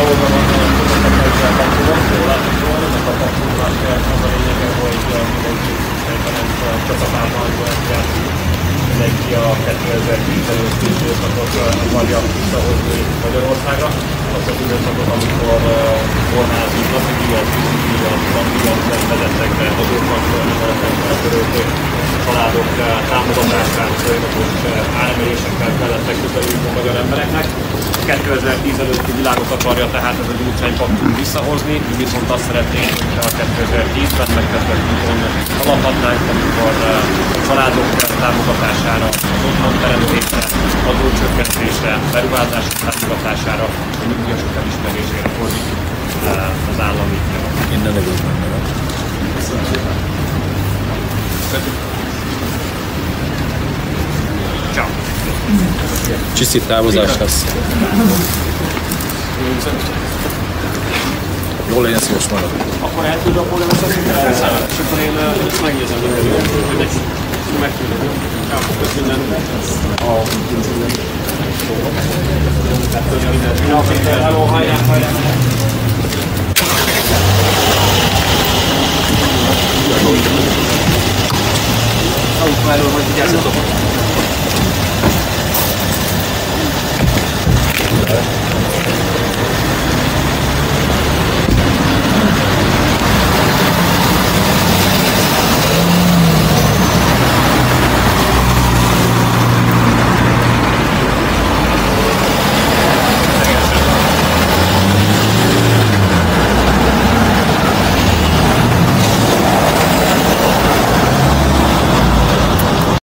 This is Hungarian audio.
valóban van sokat ezzel kapcsolatban, látok volna, ennek a kapcsolatban az a lényege, hogy mindenki szerintem ez csapatában játszik. Mindenki a 2010 előtti időszakot akarja visszahozni Magyarországra. Azt az időszakot, amikor formázni napi díjat, díjat, napdíjat vezettek be, adókat törölték, családok támogatását, folyamatos áremelésekkel kellettek közelíteni a magyar embereknek. 2010 előtti világot akarja tehát ez a Gyurcsány paktum visszahozni, mi viszont azt szeretnénk, hogy a 2010-ben megkezdett úton haladhatnánk, amikor a családok támogatására, az otthon teremtésre, adócsökkentésre, beruházások támogatására, a nyugdíjasok elismerésére fordítjuk az állami. Minden benne. Köszönöm szépen! Csiszi távozáshoz. Jól legyen szíves marad. Akkor el tudod azt hiszem, és akkor én ezt megnézem, hogy neki megküldöm. Köszönöm. A Hello, hajrá, hajrá! 있어서